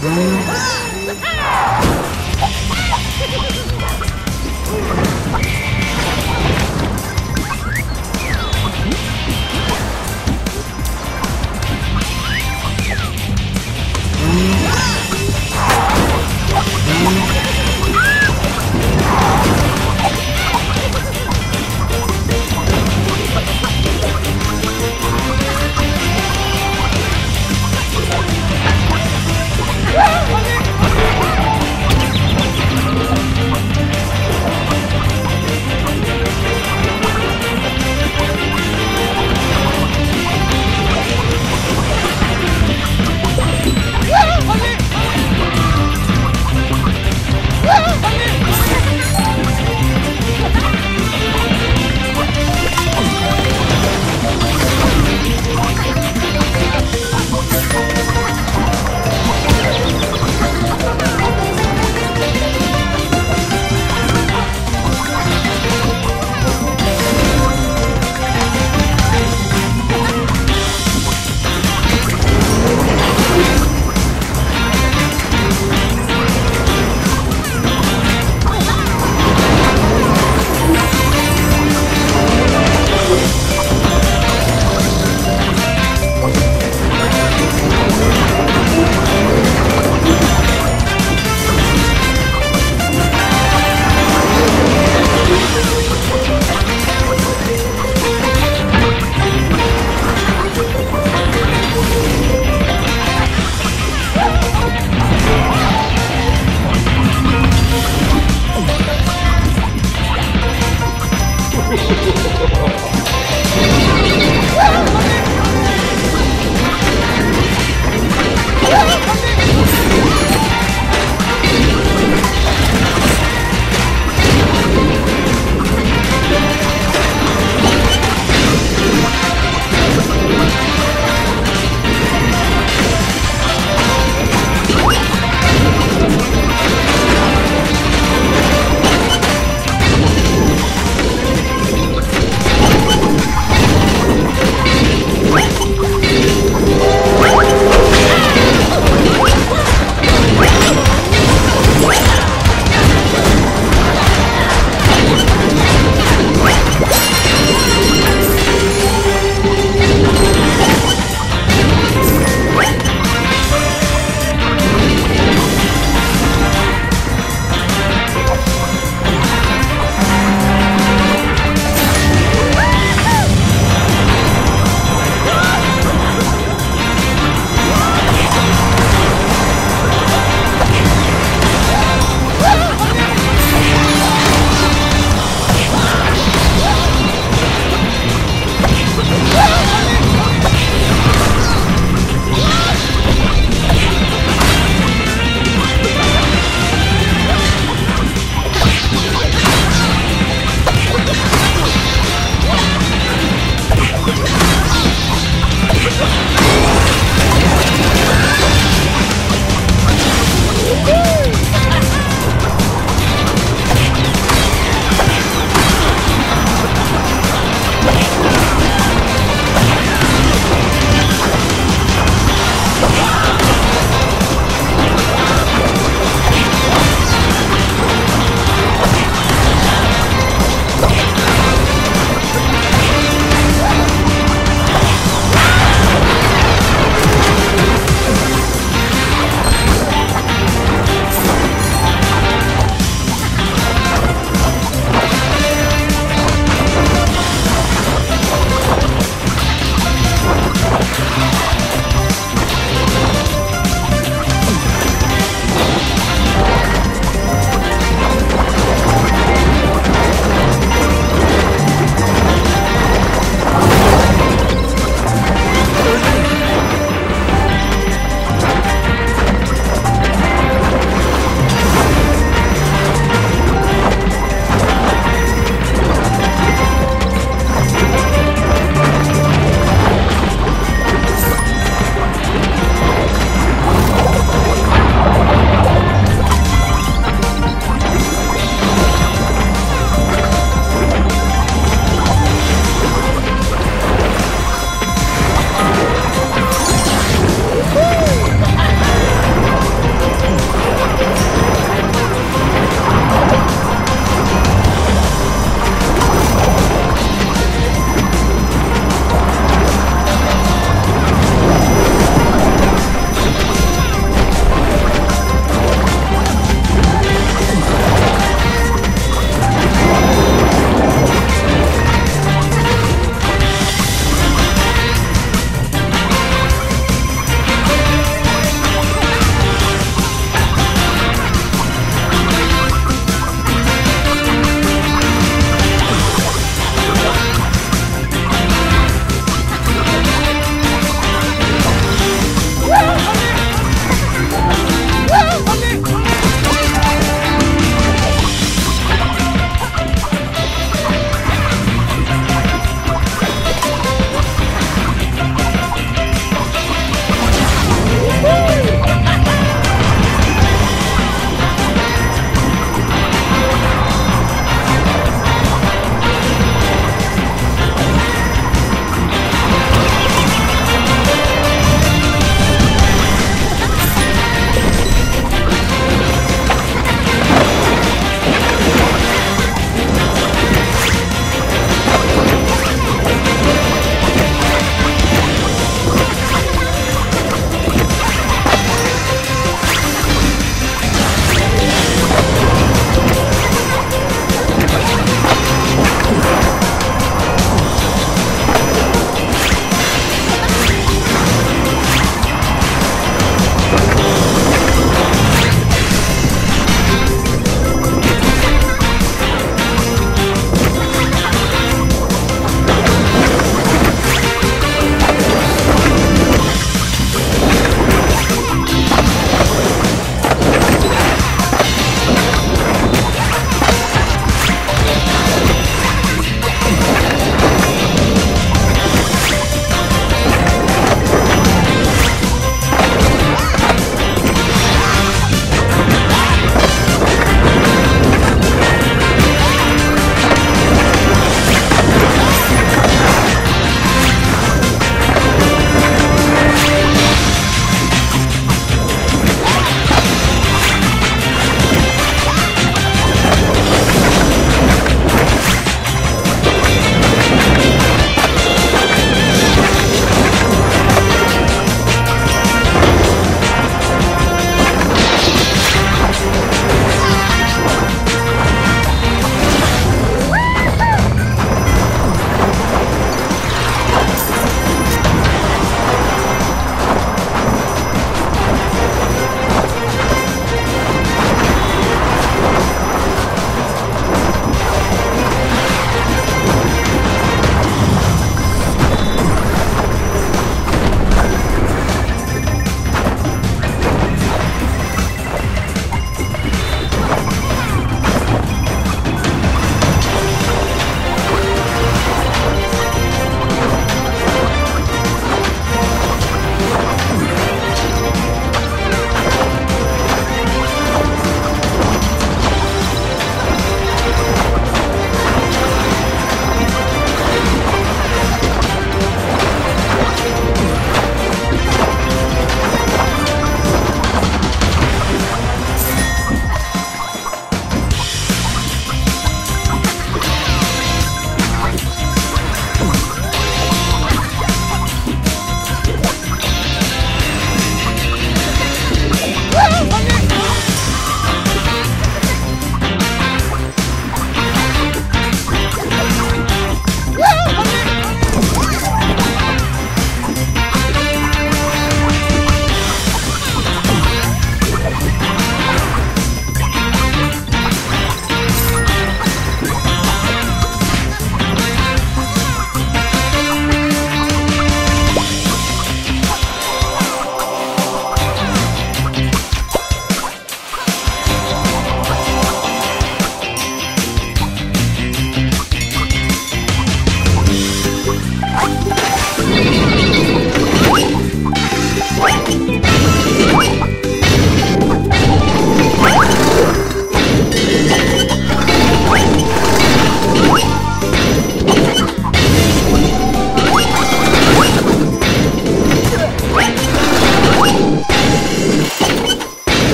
Yes.